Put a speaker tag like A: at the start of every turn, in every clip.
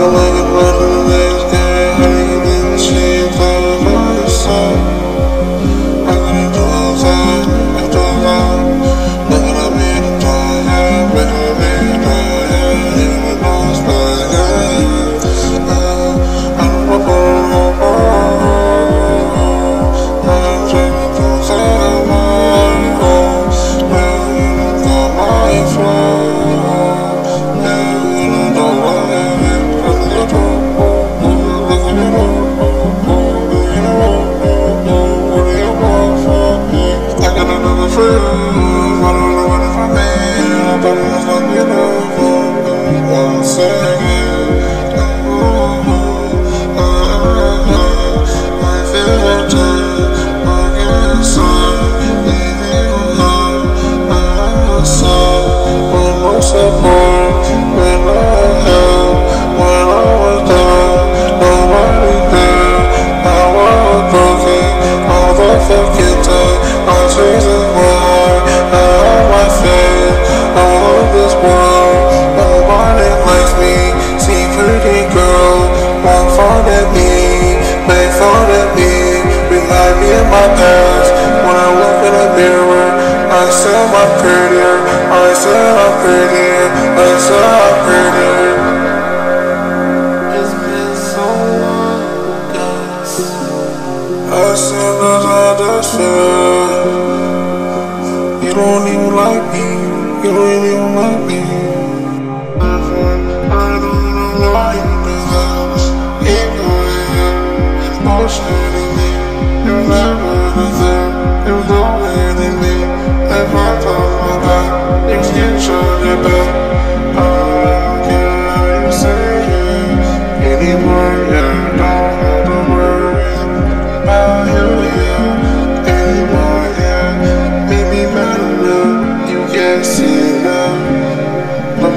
A: Hallelujah. I'm singing mirror. I saw my pretty I saw my pretty I saw my pretty. It's been so long, guys. I said that I just said You don't even like me You don't even like me.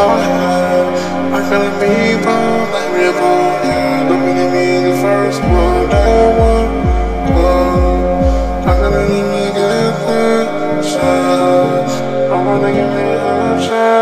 A: I feel like me ball, like me a ball. Don't really be the first one that I want. I gotta give me good shot. I wanna give me a shot.